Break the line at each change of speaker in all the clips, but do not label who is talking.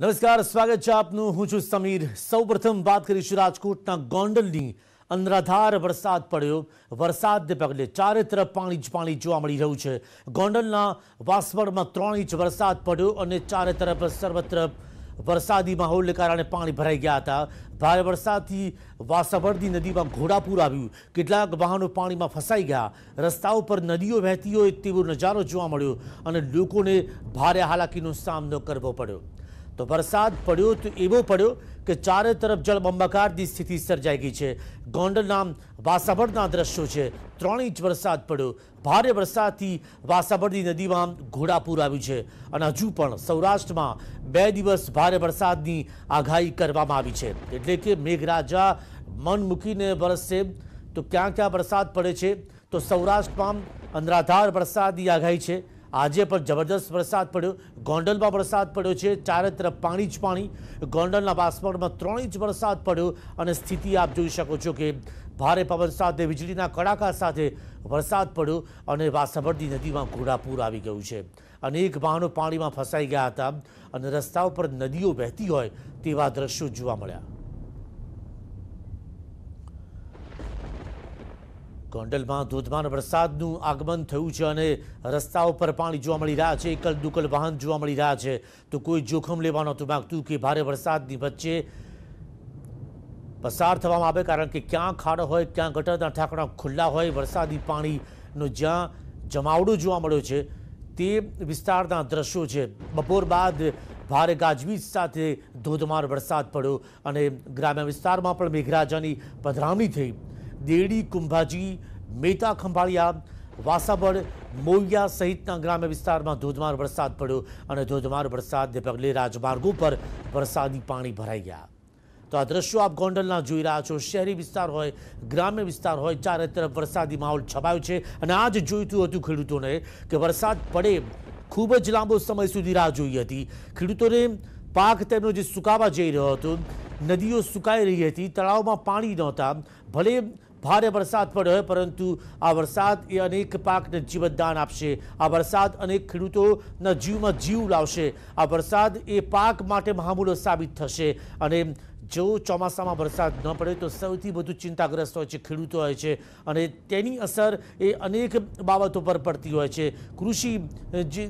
નમસ્કાર, સ્વાગત છે આપનું. હું છું સમીર. સૌપ્રથમ વાત કરીશું રાજકોટના ગોંડલની. અંધરાધાર વરસાદ પડ્યો. વરસાદને પગલે ચારે તરફ પાણી જ પાણી જોવા મળી રહ્યું છે. ગોંડલના વાસવડમાં ત્રણ ઇંચ વરસાદ પડ્યો અને ચારે તરફ સર્વત્ર વરસાદી માહોલને કારણે પાણી ભરાઈ ગયા હતા. ભારે વરસાદથી વાસવડની નદીમાં ઘોડાપૂર આવ્યું. કેટલાક વાહનો પાણીમાં ફસાઈ ગયા. રસ્તાઓ પર નદીઓ વહેતી હોય તેવો નજારો જોવા મળ્યો અને લોકોને ભારે હાલાકીનો સામનો કરવો પડ્યો. તો વરસાદ પડ્યો તો એવો પડ્યો કે ચારે તરફ જળબંબાકારની સ્થિતિ સર્જાઈ ગઈ છે. ગોંડલ નામ વાસાભરના દ્રશ્યો છે. ત્રણ ઇંચ વરસાદ પડ્યો. ભારે વરસાદથી વાસાભરની નદીમાં ઘોડાપૂર આવ્યું છે અને હજુ પણ સૌરાષ્ટ્રમાં બે દિવસ ભારે વરસાદની આગાહી કરવામાં આવી છે. એટલે કે મેઘરાજા મન મૂકીને વરસશે તો ક્યાં ક્યાં વરસાદ પડે છે? તો સૌરાષ્ટ્રમાં અંધરાધાર વરસાદની આગાહી છે. આજે પણ જબરદસ્ત વરસાદ પડ્યો. ગોંડલમાં વરસાદ પડ્યો છે. ચારે તરફ પાણી જ પાણી. ગોંડલના વાસપોર્ટમાં ત્રણ ઇંચ વરસાદ પડ્યો અને સ્થિતિ આપ જોઈ શકો છો કે ભારે પવન સાથે વીજળીના કડાકા સાથે વરસાદ પડ્યો અને વાસભરતી નદીમાં ઘોડાપૂર આવી ગયું છે. અનેક વાહનો પાણીમાં ફસાઈ ગયા હતા અને રસ્તા ઉપર નદીઓ વહેતી હોય તેવા દ્રશ્યો જોવા મળ્યા. ગોંડલમાં ધોધમાર વરસાદનું આગમન થયું છે અને રસ્તાઓ પર પાણી જોવા મળી રહ્યા છે એકલ દુકલ વાહન જોવા મળી રહ્યા છે. તો કોઈ જોખમ લેવા નહોતું માગતું કે ભારે વરસાદની વચ્ચે પસાર થવામાં આવે, કારણ કે ક્યાં ખાડો હોય, ક્યાં ગટરના ઠાકડા ખુલ્લા હોય, વરસાદી પાણીનો જ્યાં જમાવડો જોવા મળ્યો છે, તે વિસ્તારના દ્રશ્યો છે. બપોર બાદ ભારે ગાજવીજ સાથે ધોધમાર વરસાદ પડ્યો અને ગ્રામ્ય વિસ્તારમાં પણ મેઘરાજાની પધરામણી થઈ દેડી, કુંભાજી, મેતા, ખંભાળિયા વાસાબડ મોવિયા સહિતના ગ્રામ્ય વિસ્તારમાં ધોધમાર વરસાદ પડ્યો અને ધોધમાર વરસાદને પગલે રાજમાર્ગો પર વરસાદી પાણી ભરાઈ ગયા. તો આ દ્રશ્યો આપ ગોંડલના જોઈ રહ્યા છો. શહેરી વિસ્તાર હોય, ગ્રામ્ય વિસ્તાર હોય, ચારે તરફ વરસાદી માહોલ છવાયો છે અને આ જ જોઈતું હતું ખેડૂતોને કે વરસાદ પડે ખૂબ જ લાંબો સમય સુધી રાહ જોઈ હતી. ખેડૂતોને પાક તેમનો જે સુકાવા જઈ રહ્યો હતો, નદીઓ સુકાઈ રહી હતી, તળાવમાં પાણી નહોતા, ભલે ભારે વરસાદ પડ્યો પરંતુ આ વરસાદ એ અનેક પાકને જીવતદાન આપશે. આ વરસાદ અનેક ખેડૂતોના જીવમાં જીવ લાવશે. આ વરસાદ એ પાક માટે મહામૂલો સાબિત થશે અને જો ચોમાસામાં વરસાદ ન પડે તો સૌથી વધુ ચિંતાગ્રસ્ત હોય છે, ખેડૂતો હોય છે અને તેની અસર એ અનેક બાબતો પર પડતી હોય છે. કૃષિ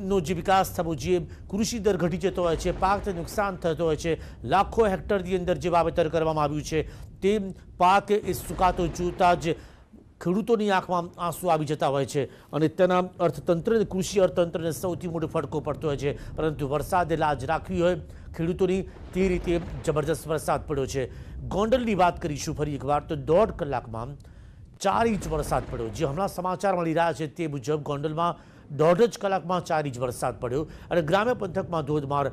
નો જે વિકાસ થવો જોઈએ, કૃષિ દર ઘટી જતો હોય છે, પાકને નુકસાન થતો હોય છે, લાખો હેક્ટરની અંદર જે વાવેતર કરવામાં આવ્યું છે તે પાક એ સુકાતો, જોતા જ ખેડૂતોની આંખમાં આંસુ આવી જતા હોય છે અને તેના અર્થતંત્રને, કૃષિ અર્થતંત્રને સૌથી મોટો ફટકો પડતો હોય છે. પરંતુ વરસાદે લાજ રાખવી હોય, ખેડૂતોની તે રીતે જબરજસ્ત વરસાદ પડ્યો છે. ગોંડલની વાત કરીશું ફરી એકવાર તો દોઢ કલાકમાં ચાર ઇંચ વરસાદ પડ્યો. જે હમણાં સમાચાર મળી રહ્યા છે તે મુજબ ગોંડલમાં દોઢ જ કલાકમાં ચાર ઇંચ વરસાદ પડ્યો અને ગ્રામ્ય પંથકમાં ધોધમાર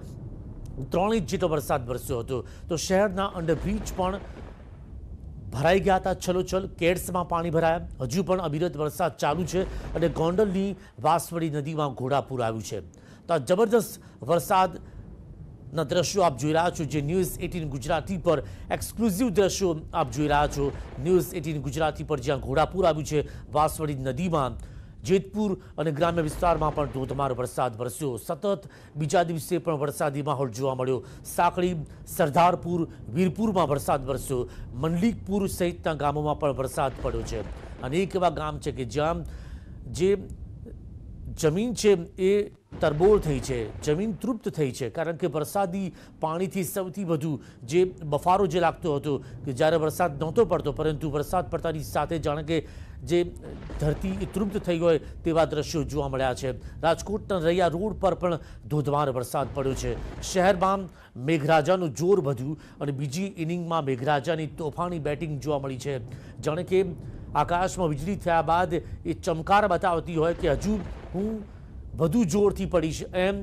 ત્રણ ઇંચ જેટલો વરસાદ વરસ્યો હતો. તો શહેરના અંડરબ્રિજ પણ ભરાઈ ગયા હતા. છલોછલ કેડ્સમાં પાણી ભરાયા. હજુ પણ અવિરત વરસાદ ચાલુ છે અને ગોંડલની વાસવડી નદીમાં ઘોડાપૂર આવ્યું છે. તો આ જબરદસ્ત વરસાદના દ્રશ્યો આપ જોઈ રહ્યા છો. જે ન્યૂઝ એટીન ગુજરાતી પર એક્સક્લુઝિવ દ્રશ્યો આપ જોઈ રહ્યા છો. ન્યૂઝ એટીન ગુજરાતી પર જ્યાં ઘોડાપૂર આવ્યું છે, વાસવડી નદીમાં જેતપુર અને ગ્રામ્ય વિસ્તારમાં પણ ધોધમાર વરસાદ વરસ્યો. સતત બીજા દિવસે પણ વરસાદી માહોલ જોવા મળ્યો. સાંકળી, સરદારપુર, વીરપુરમાં વરસાદ વરસ્યો. મંડલિકપુર સહિતના ગામોમાં પણ વરસાદ પડ્યો છે. અનેક એવા ગામ છે કે જ્યાં જે જમીન છે એ તરબોળ થઈ છે. જમીન તૃપ્ત થઈ છે. કારણ કે વરસાદી પાણીથી સૌથી વધુ જે બફારો જે લાગતો હતો, કે જ્યારે વરસાદ નહોતો પડતો, પરંતુ વરસાદ પડતાની સાથે જાણે કે જે ધરતી તૃપ્ત થઈ હોય તેવા દ્રશ્યો જોવા મળ્યા છે. રાજકોટના રૈયા રોડ પર પણ ધોધમાર વરસાદ પડ્યો છે. શહેરમાં મેઘરાજાનું જોર વધ્યું અને બીજી ઇનિંગમાં મેઘરાજાની તોફાની બેટિંગ જોવા મળી છે. જાણે કે આકાશમાં વીજળી થયા બાદ એ ચમકાર બતાવતી હોય કે હજુ હું વધુ જોરથી પડીશ. એમ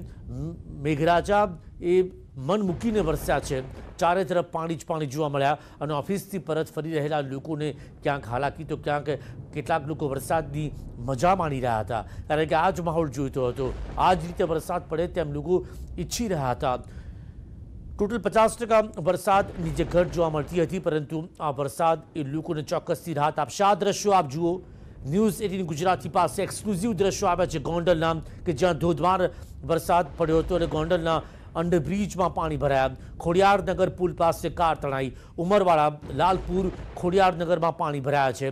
મેઘરાજા એ મન મૂકીને વરસ્યા છે. ચારે તરફ પાણી જ પાણી જોવા મળ્યા અને ઓફિસથી પરત ફરી રહેલા લોકોને ક્યાંક હાલાકી તો ક્યાંક કેટલાક લોકો વરસાદની મજા માણી રહ્યા હતા. કારણ કે આ જ માહોલ જોઈતો હતો. આ જ રીતે વરસાદ પડે તેમ લોકો ઈચ્છી રહ્યા હતા. ટોટલ પચાસ ટકા વરસાદની જે ઘટ જોવા મળતી હતી, પરંતુ આ વરસાદ એ લોકોને ચોક્કસથી રાહત આપશે. આ દ્રશ્યો આપ જુઓ. ન્યૂઝ એટીન ગુજરાતી પાસે એક્સક્લુઝિવ દ્રશ્યો આવ્યા છે ગોંડલના, કે જ્યાં ધોધમાર વરસાદ પડ્યો હતો અને ગોંડલના અંડરબ્રિજમાં પાણી ભરાયા. ખોડિયારનગર પુલ પાસે કાર તણાઈ. ઉમરવાડા, લાલપુર, ખોડિયારનગરમાં પાણી ભરાયા છે.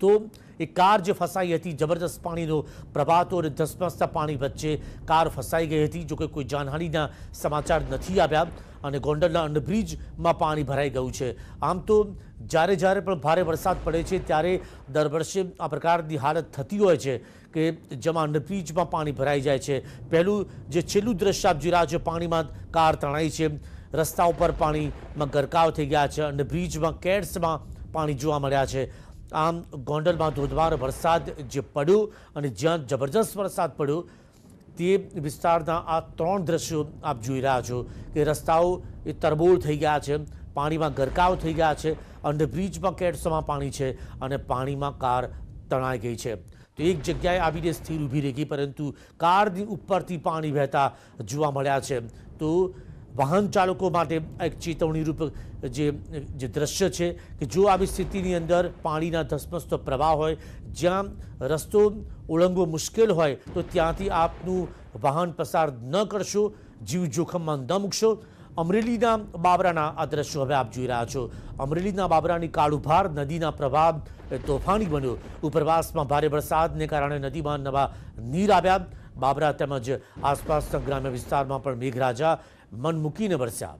તો એ કાર જે ફસાઈ હતી, જબરદસ્ત પાણીનો પ્રભાતો અને ધસમસતા પાણી વચ્ચે કાર ફસાઈ ગઈ હતી, જોકે કોઈ જાનહાનિના સમાચાર નથી આવ્યા અને ગોંડલના અંડરબ્રિજમાં પાણી ભરાઈ ગયું છે. આમ તો જ્યારે જ્યારે પણ ભારે વરસાદ પડે છે, ત્યારે દર વર્ષે આ પ્રકારની હાલત થતી હોય છે કે જેમાં અંડરબ્રિજમાં પાણી ભરાઈ જાય છે. પહેલું જે છેલ્લું દ્રશ્ય આપ જોઈ રહ્યા છે, પાણીમાં કાર તણાઈ છે. રસ્તા ઉપર પાણીમાં ગરકાવ થઈ ગયા છે. અંડરબ્રિજમાં કેડ્સમાં પાણી જોવા મળ્યા છે. આમ ગોંડલમાં ધોધમાર વરસાદ જે પડ્યો અને જ્યાં જબરજસ્ત વરસાદ પડ્યો, તે વિસ્તારના આ ત્રણ દ્રશ્યો આપ જોઈ રહ્યા છો કે રસ્તાઓ એ તરબોળ થઈ ગયા છે, પાણીમાં ગરકાવ થઈ ગયા છે અંડરબ્રિજમાં કેડસોમાં પાણી છે અને પાણીમાં કાર તણાઈ ગઈ છે. તો એક જગ્યાએ આવીને સ્થિર ઊભી રહી ગઈ, પરંતુ કારની ઉપરથી પાણી વહેતા જોવા મળ્યા છે. તો વાહન ચાલકો માટે એક ચેતવણીરૂપ જે જે દ્રશ્ય છે કે જો આવી સ્થિતિની અંદર પાણીના ધસમસતો પ્રવાહ હોય, જ્યાં રસ્તો ઓળંગવો મુશ્કેલ હોય, તો ત્યાંથી આપનું વાહન પસાર ન કરશો, જીવ જોખમમાં ન મૂકશો. અમરેલીના બાબરાના આ દ્રશ્યો હવે આપ જોઈ રહ્યા છો. અમરેલીના બાબરાની કાળુભાર નદીના પ્રવાહ તોફાની બન્યો. ઉપરવાસમાં ભારે વરસાદને કારણે નદીમાં નવા નીર આવ્યા. બાબરા તેમજ આસપાસના ગ્રામ્ય વિસ્તારમાં પણ મેઘરાજા મન મૂકીને વરસ્યા.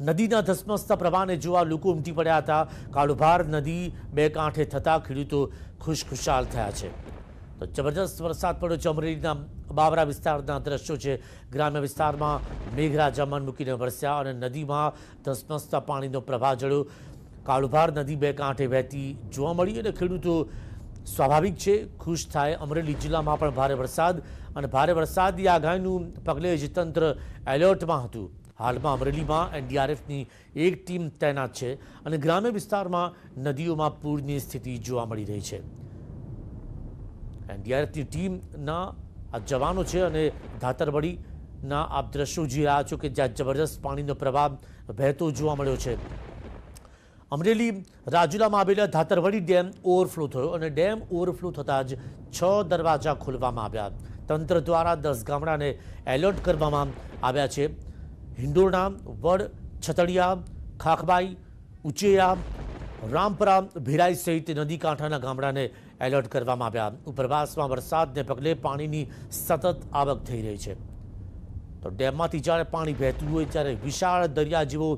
નદીના ધસમસતા પ્રવાહને જોવા લોકો ઉમટી પડ્યા હતા. કાળુભાર નદી બે કાંઠે થતા ખેડૂતો ખુશખુશાલ થયા છે. તો જબરજસ્ત વરસાદ પડ્યો છે બાબરા વિસ્તારના દ્રશ્યો છે. ગ્રામ્ય વિસ્તારમાં મેઘરાજા મન મૂકીને વરસ્યા અને નદીમાં ધસમસતા પાણીનો પ્રવાહ જળ્યો. કાળુભાર નદી બે કાંઠે વહેતી જોવા મળી અને ખેડૂતો સ્વાભાવિક છે, ખુશ થાય અમરેલી જિલ્લામાં પણ ભારે વરસાદ અને ભારે વરસાદની આગાહીનું પગલે જ તંત્ર એલર્ટમાં હતું. હાલમાં અમરેલીમાં એનડીઆરએફની એક ટીમ તૈનાત છે અને ગ્રામ્ય વિસ્તારમાં નદીઓમાં પૂરની સ્થિતિ જોવા મળી રહી છે. એનડીઆરએફની ટીમના આ જવાનો છે અને ધાતરવડીના આપ દ્રશ્યો જોઈ રહ્યા છો કે જ્યાં જબરદસ્ત પાણીનો પ્રવાહ વહેતો જોવા મળ્યો છે. અમરેલી રાજુલામાં આવેલા ધાતરવડી ડેમ ઓવરફ્લો થયો અને ડેમ ઓવરફ્લો થતાં જ છ દરવાજા ખોલવામાં આવ્યા. તંત્ર દ્વારા દસ ગામડાને એલર્ટ કરવામાં આવ્યા છે. હિંડોરણા વડ, છતડિયા, ખાખબાઈ, ઉચેયા, રામપરા, ભીરાઈ સહિત નદી કાંઠાના ગામડાને એલર્ટ કરવામાં આવ્યા. ઉપરવાસમાં વરસાદને પગલે પાણીની સતત આવક થઈ રહી છે. તો ડેમમાંથી જ્યારે પાણી વહેતું હોય ત્યારે વિશાળ દરિયા જેવો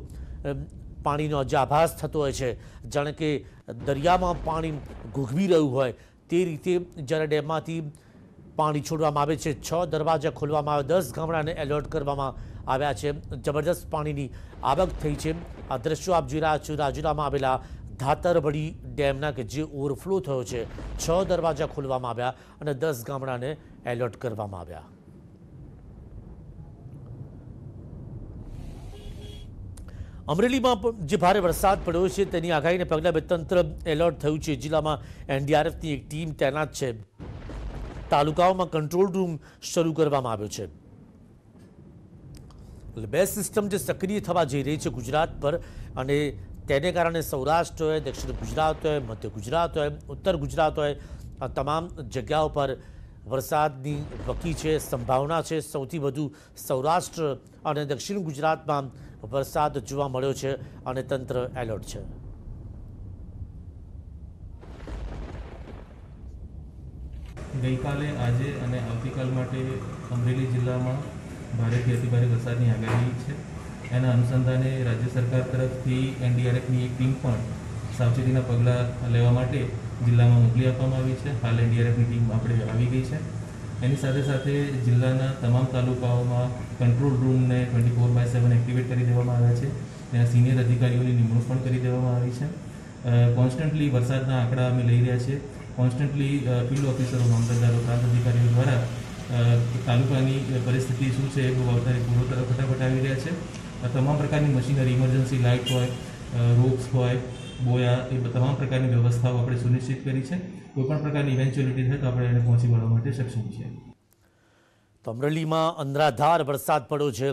પાણીનો જે આભાસ થતો હોય છે. જાણે કે દરિયામાં પાણી ઘૂઘવી રહ્યું હોય. તે રીતે જ્યારે ડેમમાંથી પાણી છોડવામાં આવે છે, છ દરવાજા ખોલવામાં આવે, દસ ગામડાને એલર્ટ કરવામાં આવ્યા છે. જબરદસ્ત પાણીની આવક થઈ છે. આ દ્રશ્યો આપ જોઈ રહ્યા છો, રાજુલામાં આવેલા ધાતરવડી ડેમના કે જે ઓવરફ્લો થયો છે. છ દરવાજા ખોલવામાં આવ્યા અને દસ ગામડાને એલર્ટ કરવામાં આવ્યા. અમરેલીમાં જે ભારે વરસાદ પડ્યો છે, તેની આગાહીને પગલે તંત્ર એલર્ટ થયું છે. જિલ્લામાં એનડીઆરએફની એક ટીમ તૈનાત છે. તાલુકાઓમાં કંટ્રોલ રૂમ શરૂ કરવામાં આવ્યો છે. બે સિસ્ટમ જે સક્રિય થવા જઈ રહી છે ગુજરાત પર અને તેને કારણે સૌરાષ્ટ્ર હોય, દક્ષિણ ગુજરાત હોય, મધ્ય ગુજરાત હોય, ઉત્તર ગુજરાત હોય, આ તમામ જગ્યાઓ પર વરસાદની વકી છે, સંભાવના છે. સૌથી વધુ સૌરાષ્ટ્ર અને દક્ષિણ ગુજરાતમાં વરસાદ જોવા મળ્યો છે અને તંત્ર એલર્ટ છે.
ગઈકાલે આજે અને આવતીકાલ માટે અમરેલી જિલ્લામાં ભારેથી અતિભારે વરસાદની આગાહી છે. એના અનુસંધાને રાજ્ય સરકાર તરફથી એનડીઆરએફની એક ટીમ પણ સાવચેતીના પગલાં લેવા માટે જિલ્લામાં મોકલી આપવામાં આવી છે. હાલ એનડીઆરએફની ટીમ આપણે આવી ગઈ છે. એની સાથે સાથે જિલ્લાના તમામ તાલુકાઓમાં કંટ્રોલ રૂમને twenty four by seven activate કરી દેવામાં આવ્યા છે. ત્યાં સિનિયર અધિકારીઓની નિમણૂક પણ કરી દેવામાં આવી છે. કોન્સ્ટન્ટલી વરસાદના આંકડા અમે લઈ રહ્યા છીએ. કોન્સ્ટન્ટલી ફિલ્ડ ઓફિસરો, મામલતદારો પ્રાંત અધિકારીઓ દ્વારા તાલુકાની પરિસ્થિતિ શું છે એ બાબતની પૂરો તરફ ફટાફટ આવી રહ્યા છે. તમામ પ્રકારની મશીનરી, ઇમરજન્સી લાઇટ હોય રોપ્સ હોય બોયા એ તમામ પ્રકારની વ્યવસ્થાઓ આપણે સુનિશ્ચિત કરી છે. કોઈપણ પ્રકારની ઇવેન્ચ્યુઅલિટી થાય તો આપણે એને પહોંચી વળવા માટે સક્ષમ છીએ.
તો અમરેલીમાં અંધરાધાર વરસાદ પડ્યો છે.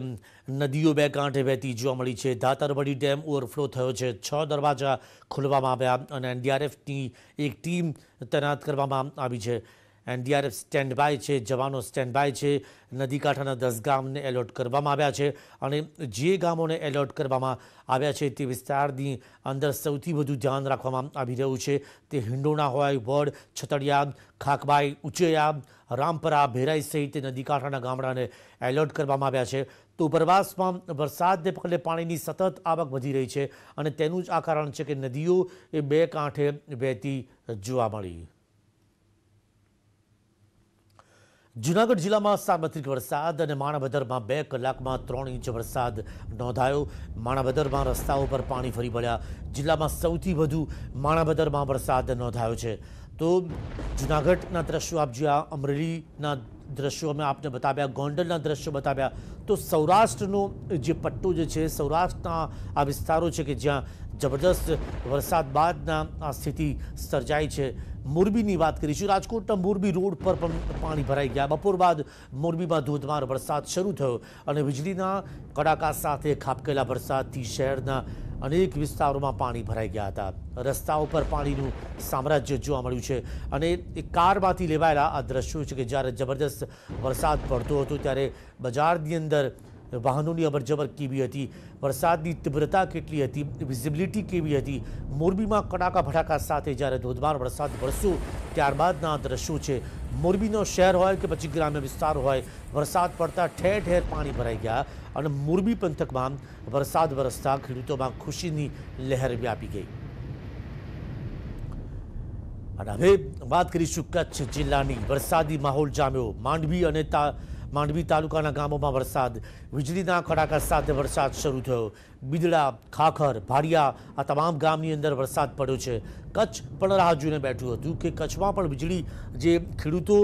નદીઓ બે કાંઠે વહેતી જોવા મળી છે. ધાતરવડી ડેમ ઓવરફ્લો થયો છે. છ દરવાજા ખોલવામાં આવ્યા અને એનડીઆરએફની એક ટીમ તૈનાત કરવામાં આવી છે. એનડીઆરએફ સ્ટેન્ડ બાય છે, જવાનો સ્ટેન્ડ બાય છે. નદી કાંઠાના દસ ગામને એલોટ કરવામાં આવ્યા છે અને જે ગામોને એલોટ કરવામાં આવ્યા છે તે વિસ્તારની અંદર સૌથી વધુ ધ્યાન રાખવામાં આવી રહ્યું છે. તે હિંડોણા હોય, વડ, છતડિયા ખાકબાઈ ઉચેયા, રામપરા, ભેરાઈ સહિત નદી કાંઠાના ગામડાને એલર્ટ કરવામાં આવ્યા છે. તો ઉપરવાસમાં વરસાદને પગલે પાણીની સતત આવક વધી રહી છે અને તેનું જ આ કારણ છે કે નદીઓ એ બે કાંઠે વહેતી જોવા મળી. જૂનાગઢ જિલ્લામાં સાર્વત્રિક વરસાદ અને માણાવદરમાં બે કલાકમાં ત્રણ ઇંચ વરસાદ નોંધાયો. માણાવદરમાં રસ્તાઓ પર પાણી ફરી વળ્યા. જિલ્લામાં સૌથી વધુ માણાવદરમાં વરસાદ નોંધાયો છે. તો જૂનાગઢના દ્રશ્યો આપ જ્યાં, અમરેલીના દ્રશ્યો અમે આપને બતાવ્યા, ગોંડલના દ્રશ્યો બતાવ્યા. તો સૌરાષ્ટ્રનો જે પટ્ટો જે છે, સૌરાષ્ટ્રના આ વિસ્તારો છે કે જ્યાં જબરદસ્ત વરસાદ બાદના આ સ્થિતિ સર્જાઈ છે. મોરબીની વાત કરીશું. રાજકોટના મોરબી રોડ પર પણ પાણી ભરાઈ ગયા. બપોર બાદ મોરબીમાં ધોધમાર વરસાદ શરૂ થયો અને વીજળીના કડાકા સાથે ખાબકેલા વરસાદથી શહેરના અનેક વિસ્તારોમાં પાણી ભરાઈ ગયા હતા. રસ્તાઓ પર પાણીનું સામ્રાજ્ય જોવા મળ્યું છે અને એ કારમાંથી લેવાયેલા આ દ્રશ્યો છે કે જ્યારે જબરદસ્ત વરસાદ પડતો હતો ત્યારે બજારની અંદર વાહનોની અવરજવર કેવી હતી, વરસાદની તીવ્રતા કેટલી હતી વિઝિબિલિટી કેવી હતી, મોરબીમાં કડાકા ભડાકા સાથે જ્યારે ધોધમાર વરસાદ વરસ્યો, ત્યારબાદના દ્રશ્યો છે? મોરબીનો શહેર હોય કે પછી ગ્રામ્ય વિસ્તાર હોય, વરસાદ પડતા ઠેર ઠેર પાણી ભરાઈ ગયા અને મોરબી પંથકમાં વરસાદ વરસતા ખેડૂતોમાં ખુશીની લહેર વ્યાપી ગઈ. અને હવે વાત કરીશું કચ્છ જિલ્લાની વરસાદી માહોલ જામ્યો, માંડવી અને તા માંડવી તાલુકાના ગામોમાં વરસાદ. વીજળીના કડાકા સાથે વરસાદ શરૂ થયો. બિદડા, ખાખર, ભારિયા આ તમામ ગામની અંદર વરસાદ પડ્યો છે. કચ્છ પણ રાહ જોઈને બેઠું હતું કે કચ્છમાં પણ વીજળી જે ખેડૂતો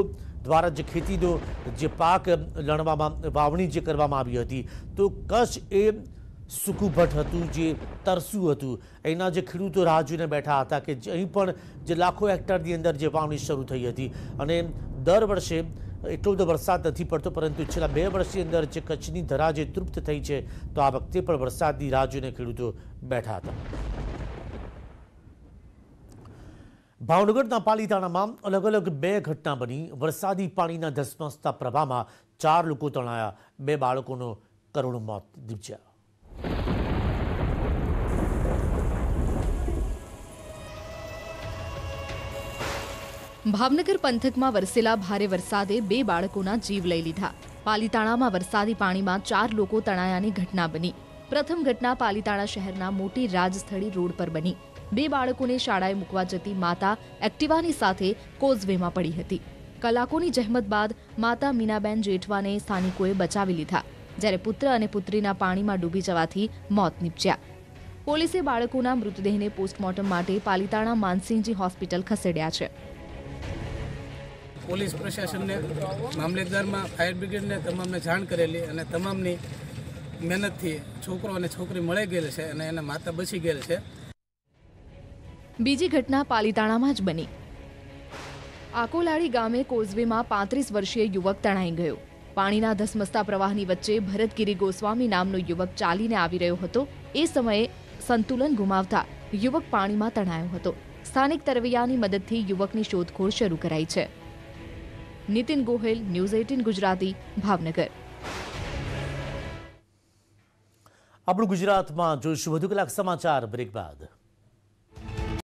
દ્વારા જે ખેતીનો જે પાક લણવામાં વાવણી જે કરવામાં આવી હતી, તો કચ્છ એ સુકુભટ હતું, જે તરસું હતું. એના જે ખેડૂતો રાહ જોઈને બેઠા હતા કે અહીં પણ જે લાખો હેક્ટરની અંદર જે વાવણી શરૂ થઈ હતી અને દર વર્ષે એટલો બધો વરસાદ નથી પડતો, પરંતુ છેલ્લા બે વર્ષની અંદર જે કચ્છની ધરા જે તૃપ્ત થઈ છે, તો આ વખતે પણ વરસાદની રાહ જોઈને ખેડૂતો બેઠા હતા. ભાવનગરના પાલીતાણામાં અલગ અલગ બે ઘટના બની. વરસાદી પાણીના ધસમસતા પ્રવાહમાં ચાર લોકો તણાયા. બે બાળકોનો કરુણ મોત નીપજ્યા.
ભાવનગર પંથકમાં વરસેલા ભારે વરસાદે બે બાળકોના જીવ લઈ લીધા. પાલીતાણામાં વરસાદી પાણીમાં ચાર લોકો તણાયાની ઘટના બની. પ્રથમ ઘટના પાલીતાણા શહેરના મોટી રાજસ્થળી રોડ પર બની. બે બાળકોને શાળાએ મૂકવા જતી માતા એક્ટિવાની સાથે કોઝવેમાં પડી હતી. કલાકોની જહેમત બાદ માતા મીનાબેન જેઠવાને સ્થાનિકોએ બચાવી લીધા, જ્યારે પુત્ર અને પુત્રીના પાણીમાં ડૂબી જવાથી મોત નીપજ્યા. પોલીસે બાળકોના મૃતદેહને પોસ્ટમોર્ટમ માટે પાલીતાણા માનસિંહજી હોસ્પિટલ ખસેડ્યા છે.
પોલીસ પ્રશાસનને, મામલેદારમાં ફાયર બ્રિગેડને તમામને જાણ કરેલી અને તમામની મહેનતથી છોકરો અને છોકરી મળી ગયેલ છે અને એના માતા બચી ગયેલ છે.
બીજી ઘટના પાલીતાણામાં જ બની. આકોલાડી ગામે કોઝવેમાં પાંત્રીસ વર્ષીય યુવક તણાઈ ગયો. પાણીના ધસમસતા પ્રવાહની વચ્ચે ભરતગીરી ગોસ્વામી નામનો યુવક ચાલીને આવી રહ્યો હતો. એ સમયે સંતુલન ગુમાવતા યુવક પાણીમાં તણાયો હતો. સ્થાનિક તરવૈયાની મદદથી યુવકની શોધખોળ શરૂ કરાઈ છે. Nitin Gohil news eighteen Gujarati Bhavnagar.
આપણું ગુજરાતમાં જોઈશું વધુ કલાક સમાચાર બ્રેક બાદ.